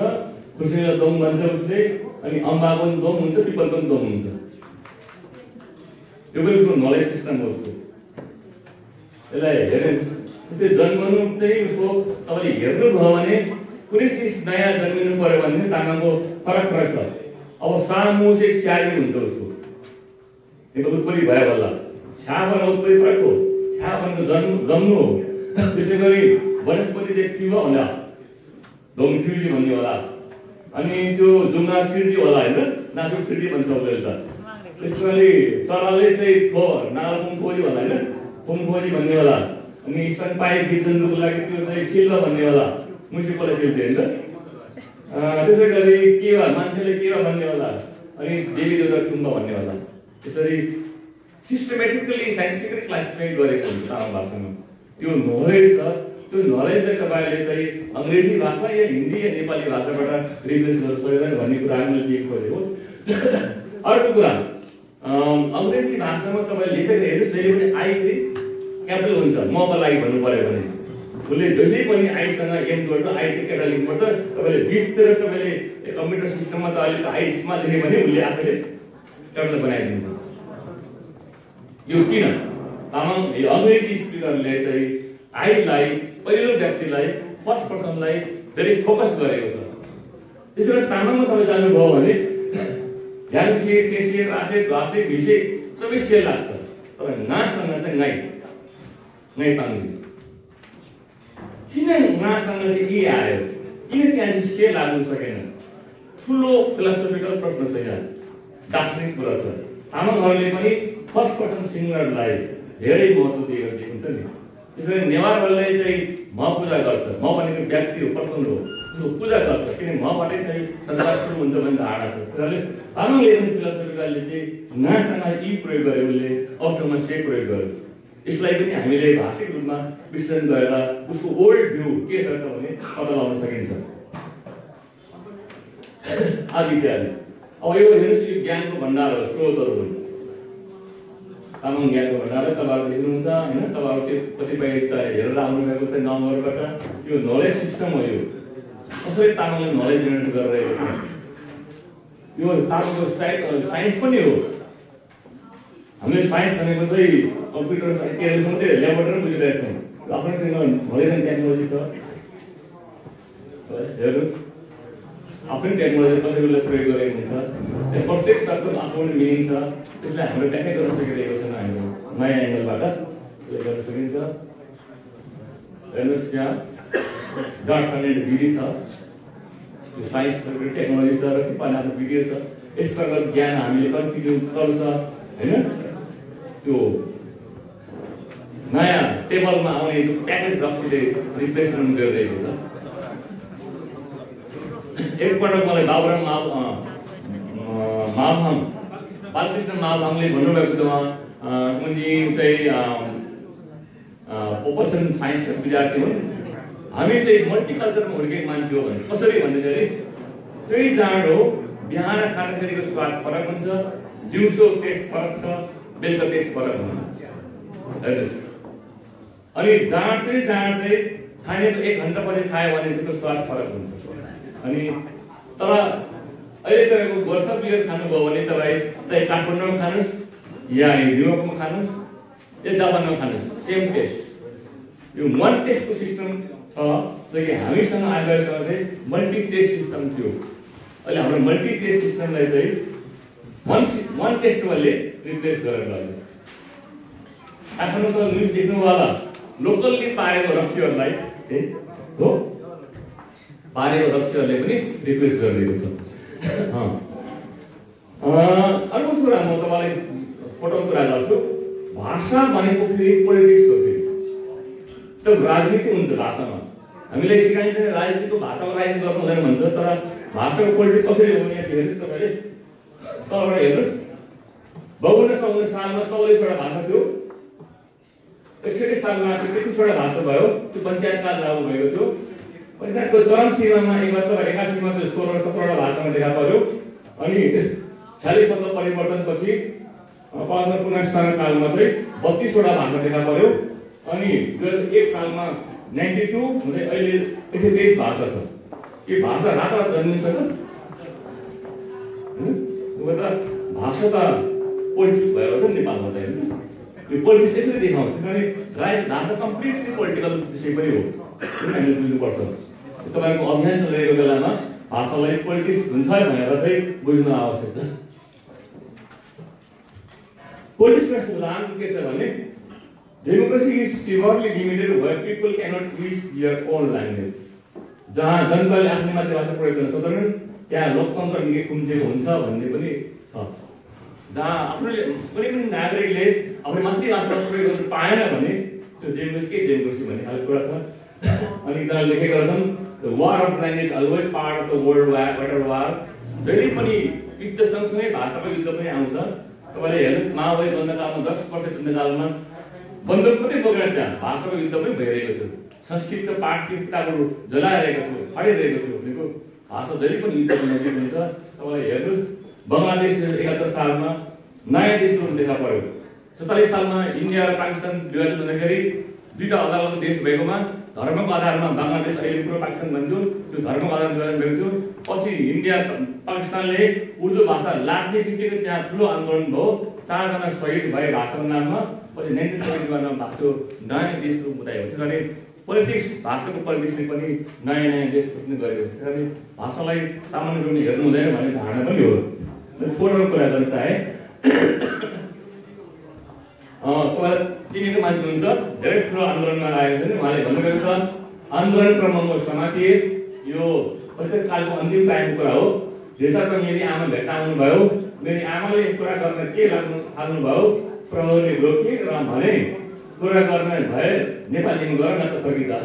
खुर्सीलाई दोङ भन्छ उसले अनि अम्बा पनि दोङ हुन्छ पिपल पनि दोङ हुन्छ। त्यो पनि उसको नलेज सिस्टम हो उसको यसलाई हेर्नु त्यसै जन्मनु चाहिँ उसको तपाईँले हेर्नुभयो भने कुनै चिज नयाँ जन्मिनु पऱ्यो भने तामाङको फरक फरक छ। अब सामु चाहिँ स्याहारी हुन्छ उसको। यो उत्पत्ति भयो होला। छापन उत्पत्ति फरक हो। छापनको जन्म जन्म हो। त्यसै गरी वनस्पति चाहिँ हो होला। फ्युजी भन्ने होला। अनि त्यो जुङ्गा सिर्जी होला होइन? नाचुक सिर्जी भन्छ उसले त त्यसपछि चराले चाहिँ थो नाला पुङखोजी होला होइन? पुङखोजी भन्ने होला। अनि स्तनपायी जीवजन्तुको लागि त्यो चाहिँ शिल्प भन्ने होला। मुसिकोलाई सिल्थ्यो होइन? त्यसै गरी के वा मान्छेले के वा भन्ने होला। अनि देवी देवता टुम्ब भन्ने होला। त्यसरी सिस्टमेटिकली साइन्टिफिकली क्लासिफाई गरेको हुन्छ तामाङ भाषामा। त्यो नलेज छ त्यो नलेज चाहिँ तपाईँले चाहिँ अङ्ग्रेजी भाषा या हिन्दी या नेपाली भाषाबाट रिप्लेस गर्नु सक्दैन भन्ने कुरा हामीले लेख खोजेको अर्को कुरा अङ्ग्रेजी भाषामा तपाईँले लेखेर हेर्नुहोस् जहिले पनि आई चाहिँ क्यापिटल हुन्छ। मको लागि भन्नु पऱ्यो भने। उसले जहिले पनि आईसँग एम गर्छ आई चाहिँ क्यापिटल लेख्नुपर्छ तपाईँले बिचतिर तपाईँले कम्प्युटर सिस्टममा त अहिले त आई स्मल लेख्यो भने उसले आफैले क्यापिटल बनाइदिन्छ। यो किन? तामाङ अङ्ग्रेजी स्पिकरले चाहिँ आईलाई पहिलो व्यक्तिलाई फर्स्ट पर्सनलाई धेरै फोकस गरेको छ। त्यसो गरी तामाङमा तपाईँ जानुभयो भने याङ्से केसे रासे घासे भिसे सबै से लाग्छ। तर नासँग चाहिँ नाइ नाइ पाङ्गी किन नासँग चाहिँ के आयो? किन त्यहाँ चाहिँ से लाग्नु सकेन। ठुलो फिलोसोफिकल प्रश्न छ यहाँ दार्शनिक कुरा छ। तामाङहरूले पनि फर्स्ट पर्सन सिङ्गरलाई धेरै महत्त्व दिएको देखिन्छ नि। त्यसरी नेवारहरूले चाहिँ म पूजा गर्छ। म भनेको व्यक्ति हो पर्सन हो। पूजा गर्छ। किन मबाटै चाहिँ संसार सुरु हुन्छ भन्ने धारणा छ। त्यसैले तामाङले पनि फिलोसोफिकलले चाहिँ नासँग यी प्रयोग गर्यो उसले अर्थमा से प्रयोग गर्यो। यसलाई पनि हामीले भाषिक रूपमा विश्लेषण गरेर उसको ओल्ड भ्यू के छ भने पत्ता लगाउन सकिन्छ। आदि। इत्यादि अब यो हेर्नुहोस् यो ज्ञानको भण्डार स्रोतहरू हुन्। तामाङ ज्ञानको भण्डार हो, तपाईँहरू देख्नुहुन्छ होइन? तपाईँहरू त्यो कतिपय त हेरेर आउनुभएको छ गाउँघरबाट यो नलेज सिस्टम हो यो। कसरी तामाङले नलेज जेनेरेट गरिरहेको छ? यो तामाङको साइ साइन्स पनि हो। हामीले साइन्स भनेको चाहिँ कम्प्युटर साइन्स के अहिलेसम्म चाहिँ ल्याबोरेटरी बुझिरहेको छौँ। आफ्नै नलेज एन्ड टेक्नोलोजी छ। हेर्नु। आफ्नै टेक्नोलोजी कसैकोले प्रयोग गरेको हुन्छ? प्रत्येक शब्दको आफ्नो मिनिङ छ त्यसलाई हामीले व्याख्या गर्न सकिरहेको छैन हामीले नयाँ एङ्गलबाट त्यसले गर्न सकिन्छ हेर्नुहोस् त्यहाँ डट्स एन्ड विधि छ त्यो साइन्स टेक्नोलोजी छ र आफ्नो विधि छ यस प्रकारको ज्ञान हामीले कन्टिन्यू गर्नु छ होइन त्यो नयाँ टेबलमा आउने त्यो प्याकेज रक्सीले रिप्लेसमेन्ट गरिरहेको छ एकपटक मलाई बाबुराम मा माभङ बालकृष्ण माभङले भन्नुभएको उहाँ उनी चाहिँ पोपल्सन साइन्सका विद्यार्थी हुन्। हामी चाहिँ मल्टिकल्चरमा हुर्केको मान्छे हो भने कसरी भन्दाखेरि त्यही जाँड हो बिहान खाँदाखेरिको स्वाद फरक हुन्छ दिउँसो टेस्ट फरक छ बेलुका टेस्ट फरक हुन्छ। अनि जाँड चाहिँ जाँड चाहिँ खानेको एक घन्टापछि खायो भने त्यसको स्वाद फरक हुन्छ। अनि तर अहिले तपाईँको गोर्खा बियर खानुभयो भने तपाईँ चाहिँ काठमाडौँमा खानुहोस् या न्युयोर्कमा खानुहोस् या जापानमा खानुहोस् सेम टेस्ट यो वान टेस्टको सिस्टम छ जस्तै हामीसँग आइरहेसँग चाहिँ मल्टी टेस्ट सिस्टम थियो। अहिले हाम्रो मल्टी टेस्ट सिस्टमलाई चाहिँ वान वान टेस्टवाले रिप्लेस गरेर लग्यो काठमाडौँको न्युज देख्नु होला। लोकल्ली पाएको रक्सीहरूलाई हो पारेको रक्सीहरूले पनि रिप्लेस गरिदिएको छ। अर्को कुरा म तपाईँलाई फोटोको कुरा गर्छु। भाषा भनेको फेरि पोलिटिक्स हो फेरि। त्यो राजनीति हुन्छ भाषामा। हामीलाई सिकाइन्छ नि राजनीतिको भाषामा राजनीति गर्नु हुँदैन भन्छ तर भाषाको पोलिटिक्स कसरी हो यहाँ हेर्नुहोस् तपाईँले। तलबाट हेर्नुहोस्। बाउन्न चौन्न सालमा चौलिसवटा भाषा थियो। एकसठी सालमा तेत्तिसवटा भाषा भयो। त्यो पञ्चायत काल लागू भएको थियो। पञ्चायतको चरम सीमामा एकहत्तर एकासीमा त्यो सोह्र सत्रवटा भाषामा देखा पर्यो अनि छ्यालिस शब्द परिवर्तनपछि पन्ध्र पुनस्थान कालमा चाहिँ बत्तिसवटा भाषा देखा पर्यो अनि दुई हजार एक सालमा नाइन्टी टू हुँदै अहिले एक सय तेइस भाषा छ यो भाषा रात जन्मिन्छ त भाषा त पोलिटिक्स भएको छ नेपालमा त होइन यो पोलिटिक्स यसरी देखाउँछ किनभने राइट भाषा कम्प्लिटली पोलिटिकल विषय पनि हो हामीले बुझ्नुपर्छ तपाईँको अभियान चलिरहेको बेलामा भाषालाई पोलिटिक्स हुन्छ भनेर चाहिँ बुझ्नु आवश्यक छ। पोलिटिक्सको उदाहरण के छ भने democracy is severely limited where people cannot use your own language. जहाँ जनताले आफ्नो मातृभाषा प्रयोग गर्न सक्दैनन् त्यहाँ लोकतन्त्र निकै कुम्चिएको हुन्छ भन्ने पनि छ। जहाँ आफूले कुनै पनि नागरिकले आफ्नो मातृभाषा प्रयोग गर्न पाएन भने त्यो डेमोक्रेसी के डेमोक्रेसी भन्ने खालको कुरा छ। अनि जहाँ लेखेका छन् the war of language always part of the world war water war जहिले पनि युद्ध सँगसँगै भाषाको युद्ध पनि आउँछ तपाईँले हेर्नुहोस् माओवादी द्वन्द्वकालमा दस वर्ष द्वन्द्वकालमा बन्दुक पनि बोकेर त्यहाँ भाषाको युद्ध पनि भइरहेको थियो संस्कृत पाठ किताबहरू जलाइरहेको थियो फाडिरहेको थियो भनेको भाषा जहिले पनि युद्ध नजिक हुन्छ तपाईँले हेर्नुहोस् बङ्गलादेश एकात्तर सालमा नयाँ देशको देखा पर्यो सत्तालिस सालमा इन्डिया र पाकिस्तान विभाजन हुँदाखेरि दुईवटा अदालतको देश भएकोमा धर्मको आधारमा बङ्गलादेश अहिले पूर्व पाकिस्तान भन्थ्यो त्यो धर्मको आधारमा थियो पछि इन्डिया पाकिस्तानले उर्दू भाषा लाग्ने बित्तिकै त्यहाँ ठुलो आन्दोलन भयो। चारजना शहीद भए भाषाको नाममा। पछि नाइन्टिन सेभेन्टी वानमा भएको थियो नयाँ देशको मुदाय हो त्यसकारणले पोलिटिक्स भाषाको पोलिटिक्सले पनि नयाँ नयाँ देश सोच्ने गरेको छ त्यसकारणले भाषालाई सामान्य रूपमा हेर्नु हुँदैन भन्ने धारणा पनि हो। फोटोको कुरा गर्न चाहे। तपाईँलाई चिनेको मान्छे हुनुहुन्छ धेरै ठुलो आन्दोलनमा लागेको नि उहाँले भन्नुभएको छ आन्दोलन क्रममा समातिए यो प्रत्येक कालको अन्तिम टाइमको कुरा हो देशमा मेरी आमा भेट्न आउनुभयो मेरी आमाले कुरा गर्न के लाग्नु थाल्नुभयो प्रहरीले रोके र भने कुरा गर्न भए नेपालीमा गर न त फर्किँदा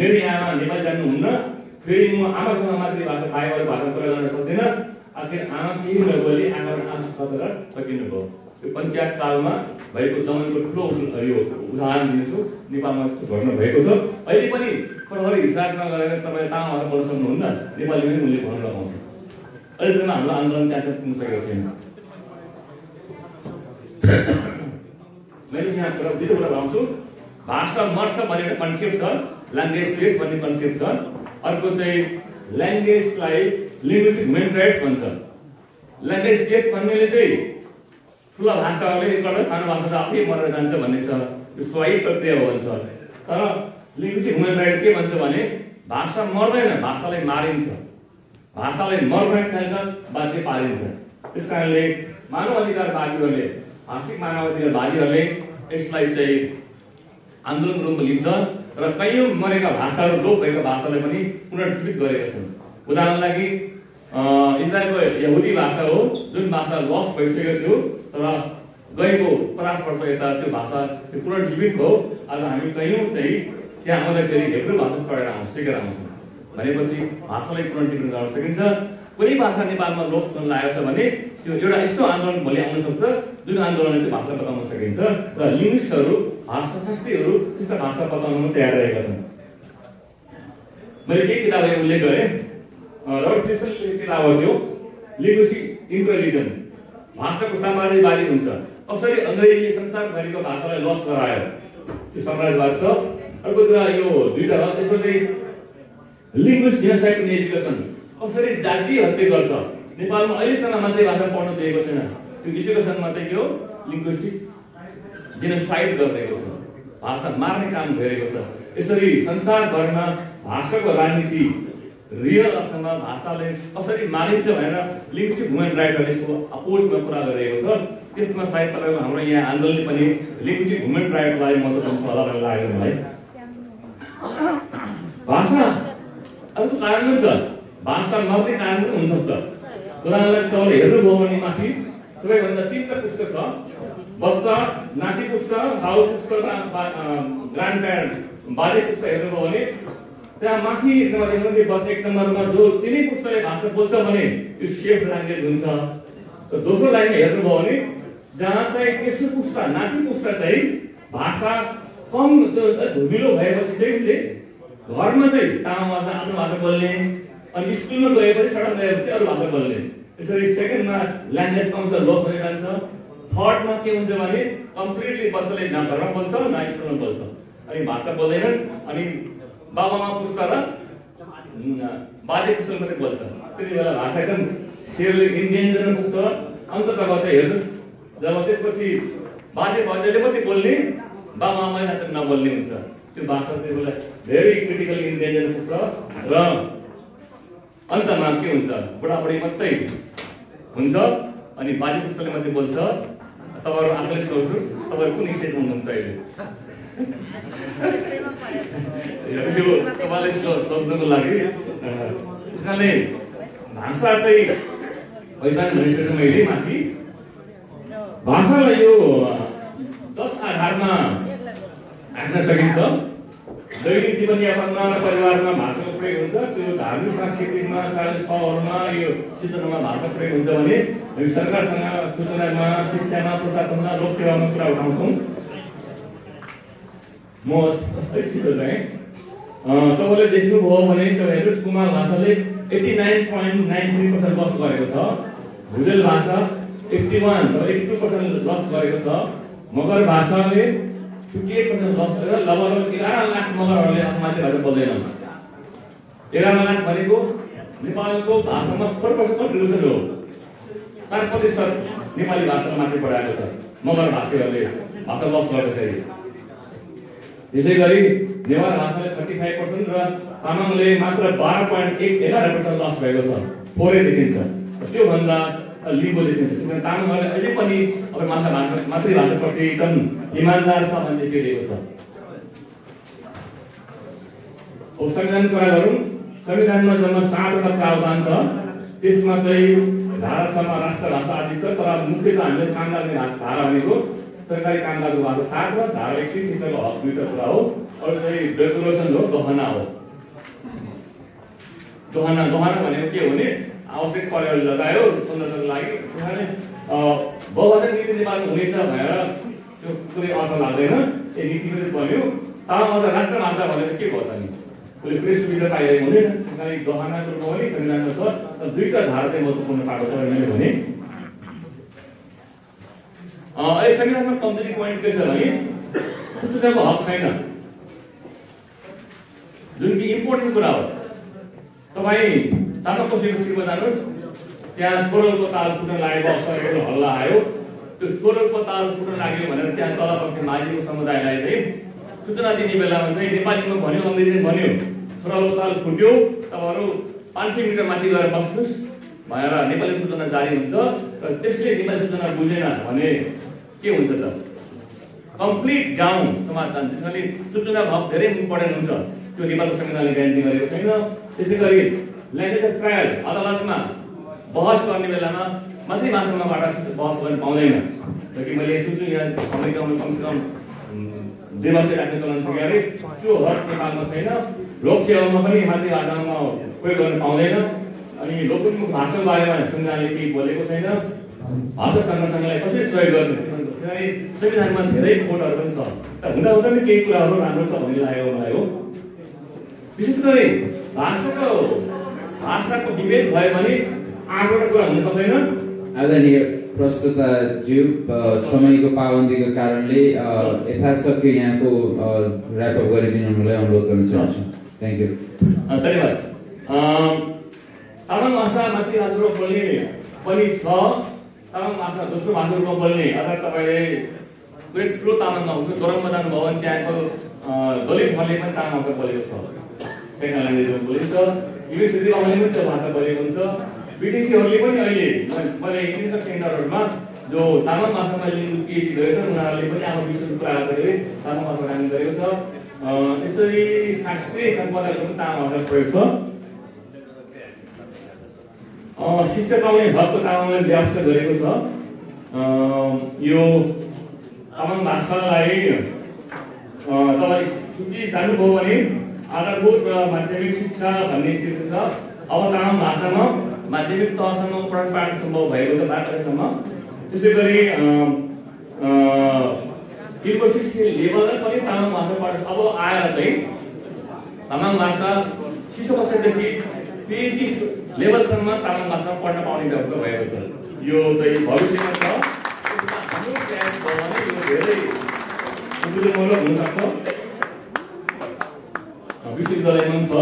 मेरी आमा नेपाली जान्नुहुन्न फेरि म आमासँग मातृभाषा अरू भाषा कुरा गर्न सक्दिनँ आखिर आमा केही नबोली आमाबाट आँसु खसेर सकिनु भयो यो पञ्चायत कालमा भएको जमनको ठुलो यो उदाहरण दिन्छु। नेपालमा घटना भएको छ। अहिले पनि प्रहरी हिसाब नगरेर तपाईँ तामा भाषा बोल्न सक्नुहुन्न। नेपाली पनि उसले भन्न लगाउँछ। अहिलेसम्म हाम्रो आन्दोलन त्यहाँसम्म पुग्न सकेको छैन। मैले यहाँ कुरा दुईवटा कुरा भन्छु। भाषा मर्छ भन्ने कन्सेप्ट छ ल्याङ्ग्वेज डेथ भन्ने कन्सेप्ट छ। अर्को चाहिँ ल्याङ्ग्वेजलाई लिङ्ग्विस्टिक ह्युमन राइट्स भन्छ। ल्याङ्ग्वेज डेथ भन्नेले चाहिँ ठुला भाषाहरूले गर्दा सानो भाषा आफै मरेर जान्छ भन्ने छ। यो स्वाभाविक प्रक्रिया हो भन्छ। तर लिङ्ग्विस्टिक ह्युमन राइट के भन्छ भने भाषा मर्दैन भाषालाई मारिन्छ। भाषालाई मर्न खान्छ बाध्य पारिन्छ। त्यस कारणले मानव अधिकारवादीहरूले भाषिक मानव अधिकारवादीहरूले यसलाई चाहिँ आन्दोलन रूपमा लिन्छ र कैयौँ मरेका भाषाहरू लोप भएका भाषालाई पनि पुनर्जीवित गरेका छन्। उदाहरणको लागि इजरायलको यहुदी भाषा हो जुन भाषा लस भइसकेको थियो तर गएको पचास वर्ष यता त्यो भाषा त्यो पुनर्जीवित भयो आज हामी कैयौँ चाहिँ त्यहाँ आउँदाखेरि हेब्रु भाषा पढेर आउँछ सिकेर आउँछौँ। भनेपछि भाषालाई पुनर्जीवित गर्न सकिन्छ। कुनै भाषा नेपालमा लोप गर्न लागेको छ भने त्यो एउटा यस्तो आन्दोलन भोलि आउन सक्छ जुन आन्दोलनले त्यो भाषा बताउन सकिन्छ र लिङ्ग्विस्टहरू भाषाशास्त्रीहरू त्यस्ता भाषा बताउनमा तयार रहेका छन्। मैले केही किताबहरू उल्लेख गरेँ। फ्रिसनले किताब हो त्यो। लिङ्ग्विस्टिक इन्टेलिजन भाषाको साम्राज्यवादी हुन्छ। कसरी अङ्ग्रेजी संसारभरिको भाषालाई लस गरायो। त्यो साम्राज्यवाद छ। अर्को कुरा यो दुईवटा हो त्यसको चाहिँ लिङ्ग्विस्ट जेनोसाइड इन एजुकेसन कसरी जाति हत्या गर्छ? नेपालमा अहिलेसम्म मातृभाषा पढ्न दिएको छैन। त्यो एजुकेसनमा चाहिँ हो? लिङ्ग्विस्टिक जेनोसाइड गरिरहेको छ। भाषा मार्ने काम भइरहेको छ। यसरी संसारभरमा भाषाको राजनीति रियल अर्थमा भाषाले कसरी मानिन्छ भनेर लिङ्ग्विस्टिक ह्युमन राइटहरूले यसको अपोजमा कुरा गरिरहेको छ। त्यसमा सायद तपाईँको हाम्रो यहाँ आन्दोलनले पनि लिङ्ग्विस्टिक ह्युमन राइटलाई महत्त्वपूर्ण छ होला भन्ने लाग्यो मलाई भाषा अर्को कारण पनि छ? भाषा नर्ने कारण पनि हुनसक्छ उदाहरणलाई तपाईँले हेर्नुभयो भने माथि सबैभन्दा तिनवटा पुस्तक छ। बच्चा नाति पुस्तक बाउ पुस्तक ग्रान्ड प्यारेन्ट। बाजे पुस्तक हेर्नुभयो भने त्यहाँ माथि नम्बर बच्चा एक नम्बरमा जो तिनै पुस्तकले भाषा बोल्छ भने त्यो सेफ ल्याङ्ग्वेज हुन्छ। दोस्रो लाइनमा हेर्नुभयो भने जहाँ चाहिँ तेस्रो पुस्ता नाति पुस्ता चाहिँ भाषा कम धुमिलो भएपछि चाहिँ उसले घरमा चाहिँ तामा भाषा आफ्नो भाषा बोल्ने अनि स्कुलमा गएपछि सडक गएपछि अरू भाषा बोल्ने। यसरी सेकेन्डमा ल्याङ्ग्वेज कम छ लोप हुँदै जान्छ। थर्डमा के हुन्छ भने कम्प्लिटली बच्चाले न घरमा बोल्छ न स्कुलमा बोल्छ। अनि भाषा बोल्दैनन् अनि बाबामा पुस्ता र बाजे पुस्ता मात्रै बोल्छ। त्यति बेला भाषा एकदम सेरले इन्डेन्जरमा पुग्छ अन्तत गर्दा हेर्नुहोस् जब त्यसपछि बाजे बाजेले मात्रै बोल्ने बाबा आमाले त नबोल्ने हुन्छ। त्यो भाषा त्यति बेला धेरै क्रिटिकल इन्डेन्जर पुग्छ र अन्तमा के हुन्छ? बुढाबुढी मात्रै हुन्छ। अनि बाजे पुस्ताले मात्रै बोल्छ। तपाईँहरू आफूले सोच्नुहोस् तपाईँहरू कुन स्टेजमा हुनुहुन्छ अहिले? यो तपाईँले सोच्नुको लागि त्यस कारणले भाषा चाहिँ पहिचान भइसकेको मैले माथि। भाषालाई यो दस आधारमा राख्न सकिन्छ। दैनिक जीवनयापनमा परिवारमा भाषाको प्रयोग हुन्छ। त्यो धार्मिक सांस्कृतिकमा तहहरूमा यो सूचनामा भाषा प्रयोग हुन्छ भने हामी सरकारसँग सूचनामा शिक्षामा प्रशासनमा लोकसेवामा कुरा उठाउँछौँ। म अलिक छिटो गएँ अँ, तपाईँले देख्नुभयो भने तपाईँहरू कुमार भाषाले eighty nine point nine three percent loss गरेको छ। भुजेल भाषा eighty one eighty two percent loss गरेको छ। मगर भाषाले फिफ्टी एट पर्सेन्ट लस गरेर लगभग एघार लाख मगरहरूले आफ्नो मातृभाषा बोल्दैनन् एघार लाख भनेको नेपालको भाषामा फोर पर्सेन्ट कन्ट्रिब्युसन हो। चार प्रतिशत नेपाली भाषामा माथि पढाएको छ। मगर भाषीहरूले भाषा लस गर्दाखेरि यसै गरी नेवार भाषाले थर्टी फाइभ पर्सेन्ट र तामाङले मात्र बाह्र पोइन्ट एक एघार पर्सेन्ट लस भएको छ। थोरै देखिन्छ। त्योभन्दा लिम्बो देखिन्छ। त्यस कारण तामाङहरूले अझै पनि अब माछा भाषा मातृभाषाप्रति एकदम इमान्दार छ भन्ने देखिएको छ। अब संविधानको कुरा गरौँ। संविधानमा जम्मा सातवटा प्रावधान छ। त्यसमा चाहिँ धारासम्म राष्ट्र भाषा आदि छ तर मुख्यतः हामीले काम गर्ने भाषा धारा भनेको सरकारी कामकाजको भाषा सात र धारा एकतिस शिक्षाको हक दुईवटा कुरा हो। अरू चाहिँ डेकोरेसन हो गहना हो। गहना गहना भनेको के हो भने आवश्यक परेर लगायो सुन्दरताको लागि उहाँले नीति नेपालमा हुनेछ भनेर त्यो कुनै अर्थ लाग्दैन। त्यो नीति पनि बन्यो। तामा त राष्ट्र भाषा भनेर के भयो त नि? उसले कुनै सुविधा पाइरहेको हुँदैन। त्यसलाई गहनाको रूपमा पनि संविधानमा छ। दुईवटा धारा चाहिँ महत्त्वपूर्ण पाएको छ मैले भने। संविधानमा कमजोरी पोइन्ट के छ भने सूचनाको हक छैन। जुन कि इम्पोर्टेन्ट कुरा हो। तपाईँ शिरमा जानुहोस् त्यहाँ सोरलको ताल फुट्न लागेको अवसर एउटा हल्ला आयो। त्यो सोरलको ताल फुट्न लाग्यो भनेर त्यहाँ तल बस्ने माझीको समुदायलाई चाहिँ सूचना दिने बेलामा चाहिँ नेपालीमा भन्यो अङ्ग्रेजीमा भन्यो। सोरलको ताल फुट्यो तपाईँहरू पाँच सय मिटर माथि गएर बस्नुहोस् भनेर नेपाली सूचना जारी हुन्छ र त्यसले नेपाली सूचना बुझेन भने के हुन्छ त? कम्प्लिट डाउन समाज जान्छ। त्यसैले सूचना भाव धेरै इम्पोर्टेन्ट हुन्छ। त्यो नेपालको संविधानले ग्यारेन्टी गरेको छैन। त्यसै गरी ल्याङ्ग्वेज ट्रायल अदालतमा बहस गर्ने बेलामा मातृभाषामाबाट बहस गर्न पाउँदैन। कि मैले सुन्छु यहाँ अमेरिकामा कमसेकम दुई वर्ष राख्ने चलन छ अरे त्यो हक नेपालमा छैन। लोक सेवामा पनि मातृभाषामा प्रयोग गर्न पाउँदैन। अनि लोकोन्मुख भाषाको बारेमा संविधानले केही बोलेको छैन। भाषा संरक्षणलाई कसरी सहयोग गर्ने? किनभने संविधानमा धेरै खोटहरू पनि छ। हुँदा हुँदा पनि केही कुराहरू राम्रो छ भन्ने लागेको मलाई हो। विशेष गरी भाषाको भाषाको विभेद भयो भने आठवटा कुरा हुन सक्दैन। आदरणीय प्रस्तुताज्यू समयको पाबन्दीको कारणले यथाशक्य यहाँको ऱ्यापअप गरिदिनु हुनुलाई अनुरोध गर्न चाहन्छु। थ्याङ्क यू धन्यवाद। तामाङ भाषा मातृभाषामा बोल्ने पनि छ। तामाङ भाषा दोस्रो भाषा रूपमा बोल्ने अर्थात् तपाईँले कुनै ठुलो तामाङमा हुन्छ दोरङमा जानुभयो भने त्यहाँको दलितहरूले पनि तामाङ भाषा बोलेको छ। बोलिन्छ पनि त्यो भाषा बोलेको हुन्छ। ब्रिटिसहरूले पनि अहिले मैले इन्टरनेसनल सेन्टरहरूमा जो तामाङ भाषामा पिएचडी गरेको पनि आफ्नो विषयको कुरा गर्दाखेरि तामाङ भाषा गरेको छ। अ, त्यसरी शास्त्रीय पनि तामाङ भाषा प्रयोग शिक्षा पाउने हकको तामाङले व्यवस्था गरेको छ। यो तामाङ भाषालाई तपाईँ छुट्टी जानुभयो भने आधारभूत र माध्यमिक शिक्षा भन्ने स्थिति छ। अब तामाङ भाषामा माध्यमिक तहसम्म पढ पाठ सम्भव भएको छ बाटोसम्म। त्यसै गरी युनिभर्सिटी लेभलमा पनि तामाङ भाषा पढ अब आएर चाहिँ तामाङ भाषा शिशु कक्षादेखि पिएचडी लेभलसम्म तामाङ भाषा पढ्न पाउने व्यवस्था भएको छ। यो चाहिँ भविष्यमा छ। हाम्रो भने यो धेरै उपयोगमूलक हुनसक्छ। विश्वविद्यालयमा पनि छ।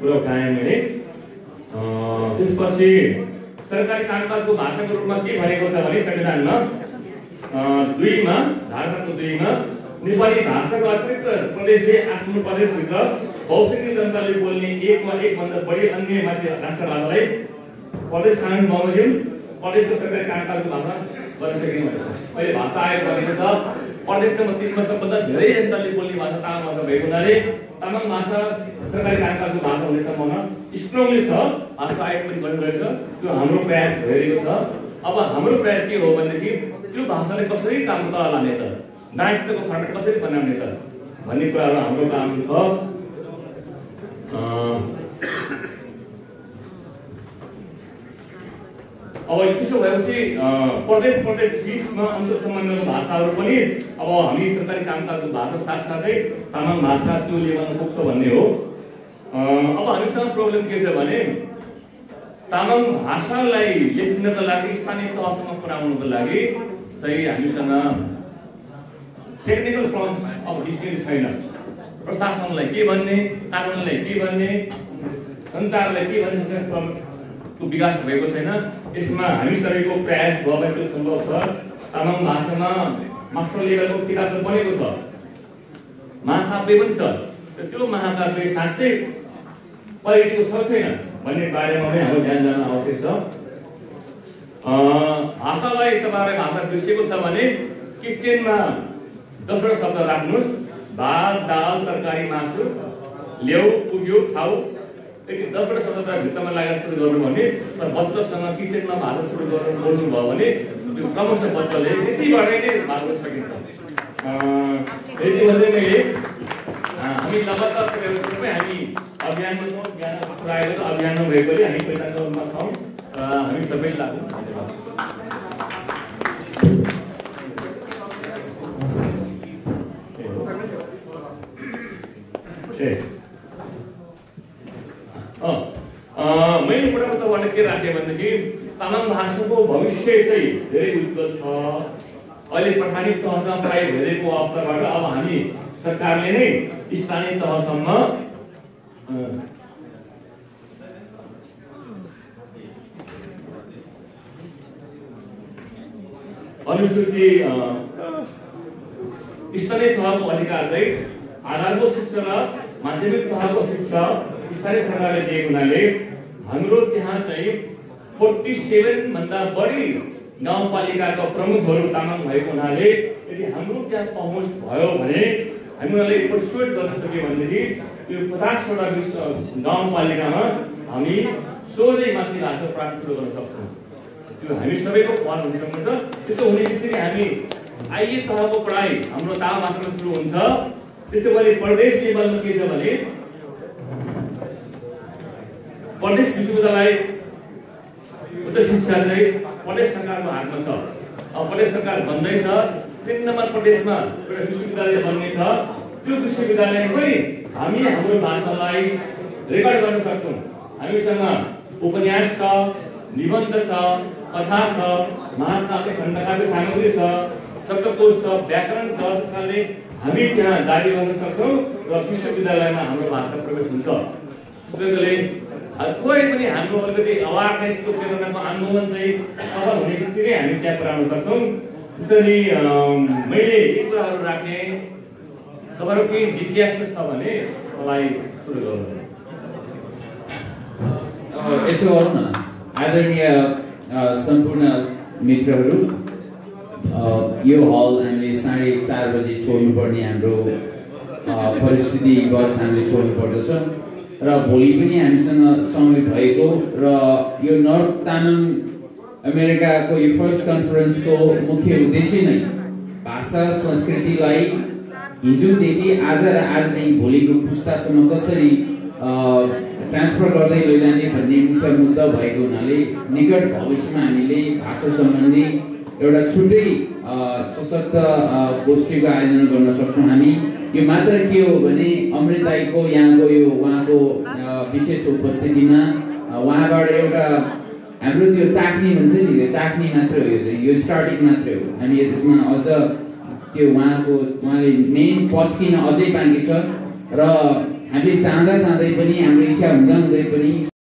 कुरा उठाएँ मैले। त्यसपछि सरकारी कामकाजको भाषाको रूपमा के भनेको छ भने संविधानमा दुईमा धाराको दुईमा नेपाली भाषाको अतिरिक्त प्रदेशले आफ्नो प्रदेशभित्र बहुसङ्ख्यक जनताले बोल्ने एक वा एकभन्दा बढी अन्य माथि भाषालाई प्रदेश कानुन बमोजिम प्रदेशको सरकारी कामकाजको भाषा गर्न सकिने छ। अहिले भाषा आयोग भनेको छ प्रदेश नम्बर तिनमा सबभन्दा धेरै जनताले बोल्ने भाषा तामाङ भाषा भएको हुनाले तामाङ भाषा सरकारी कामकाजको भाषा हुने सम्भावना स्ट्रङली छ। भाषा आयोग पनि गरिरहेछ। त्यो हाम्रो प्रयास भइरहेको छ। अब हाम्रो प्रयास के हो भनेदेखि त्यो भाषालाई कसरी काम लाने त? नाट्यको फर्मेट कसरी बनाउने त? भन्ने कुराहरू हाम्रो काम छ। अब त्यसो भएपछि प्रदेश प्रदेश बिचमा अन्तर सम्बन्धको भाषाहरू पनि अब हामी सरकारी कामकाजको भाषा साथसाथै तामाङ भाषा त्यो लेभलमा पुग्छ भन्ने हो। अब हामीसँग प्रब्लम के छ भने तामाङ भाषालाई लेख्नको लागि स्थानीय तहसम्म पुर्याउनको लागि चाहिँ हामीसँग टेक्निकल फर्म अब डिस्ट्रिक्ट छैन। प्रशासनलाई के भन्ने कानुनलाई के भन्ने सञ्चारलाई के भन्ने को विकास भएको छैन। यसमा हामी सबैको प्रयास त्यो सम्भव छ। तामाङ भाषामा मास्टर लेभलको किताबहरू बनेको छ। महाकाव्य पनि छ। त्यो महाकाव्य साँच्चै क्वालिटीको छ छैन भन्ने बारेमा पनि हाम्रो ध्यान जान आवश्यक छ। भाषालाई तपाईँलाई भाषा बिर्सेको छ भने किचनमा दोस्रो शब्द राख्नुहोस्। भात दाल तरकारी मासु ल्याउ पुग्यो खाऊ यदि दसवटा शब्द भित्तामा लागेर सुरु गर्नु भने तर बच्चासँग किचनमा भाषा सुरु गर्नु बोल्नु भयो भने त्यो क्रमशः बच्चाले यतिबाटै नै भाषा बोल्न सकिन्छ यति भन्दै हामी लगातार सबै हामी अभियानमा छौँ पुऱ्याएको छ अभियानमा भएकोले हामी पैसामा छौँ हामी सबै लागु धन्यवाद मैले कुरामा तपाईँलाई के राखेँ भनेदेखि तामाङ भाषाको भविष्य चाहिँ धेरै उज्जवल छ अहिले प्रधानिक तहसम्म प्राय धेरैको अवसरबाट अब हामी सरकारले नै स्थानीय तहसम्म अनुसूची स्थानीय तहको अधिकार चाहिँ आधारभूत शिक्षा र माध्यमिक तहको शिक्षा स्थानीय सरकारले दिएको हुनाले हाम्रो त्यहाँ चाहिँ फोर्टी सेभेन भन्दा बढी गाउँपालिकाका प्रमुखहरू तामाङ भएको हुनाले यदि हाम्रो त्यहाँ पहुँच भयो भने हामी उनीहरूलाई पर्सुएट गर्न सक्यौँ भनेदेखि यो पचासवटा गाउँपालिकामा हामी सोझै माथि भाषा प्राप्त सुरु गर्न सक्छौँ। त्यो हामी सबैको पहल हुन सक्नुहुन्छ त्यसो हुने बित्तिकै हामी आइए तहको पढाइ हाम्रो तामा भाषामा सुरु हुन्छ। त्यसो गरी प्रदेश लेभलमा के छ भने प्रदेश विश्वविद्यालय उच्च शिक्षा चाहिँ प्रदेश सरकारको हातमा छ। अब प्रदेश सरकार भन्दैछ तिन नम्बर प्रदेशमा एउटा विश्वविद्यालय बन्ने छ। त्यो विश्वविद्यालयमै हामी हाम्रो भाषालाई रेकर्ड गर्न सक्छौँ। हामीसँग उपन्यास छ निबन्ध छ कथा छ महाकाव्य खण्डकाव्य सामग्री छ शब्दकोश छ व्याकरण छ त्यस कारणले हामी त्यहाँ दावी गर्न सक्छौँ र विश्वविद्यालयमा हाम्रो भाषा प्रवेश हुन्छ। त्यसैले थोरै पनि हाम्रो अलिकति अवेरनेसको प्रेरणाको आन्दोलन चाहिँ सफल हुने बित्तिकै हामी त्यहाँ पुऱ्याउन सक्छौँ। त्यसरी मैले यी कुराहरू राखेँ तपाईँहरू केही जिज्ञासा छ भने मलाई सुरु गर्नु यसो गरौँ न। आदरणीय सम्पूर्ण मित्रहरू यो हल हामीले साढे चार बजी छोड्नुपर्ने हाम्रो परिस्थिति बस हामीले छोड्नु पर्दछ र भोलि पनि हामीसँग समय भएको र यो नर्थ तामाङ अमेरिकाको यो फर्स्ट कन्फरेन्सको मुख्य उद्देश्य नै भाषा संस्कृतिलाई हिजोदेखि आज र आजदेखि भोलिको पुस्तासम्म कसरी ट्रान्सफर गर्दै लैजाने भन्ने मुख्य मुद्दा भएको हुनाले निकट भविष्यमा हामीले भाषा सम्बन्धी एउटा छुट्टै सशक्त गोष्ठीको आयोजना गर्न सक्छौँ हामी। यो मात्र के हो भने अमृताईको यहाँको यो उहाँको विशेष उपस्थितिमा उहाँबाट एउटा हाम्रो त्यो चाख्ने भन्छ नि त्यो चाख्ने मात्रै हो यो चाहिँ यो स्टार्टिङ मात्रै हो। हामी त्यसमा अझ त्यो उहाँको उहाँले मेन पस्किन अझै बाँकी छ र हामीले चाहँदा चाहँदै पनि हाम्रो इच्छा हुँदा हुँदै पनि